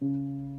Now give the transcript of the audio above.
you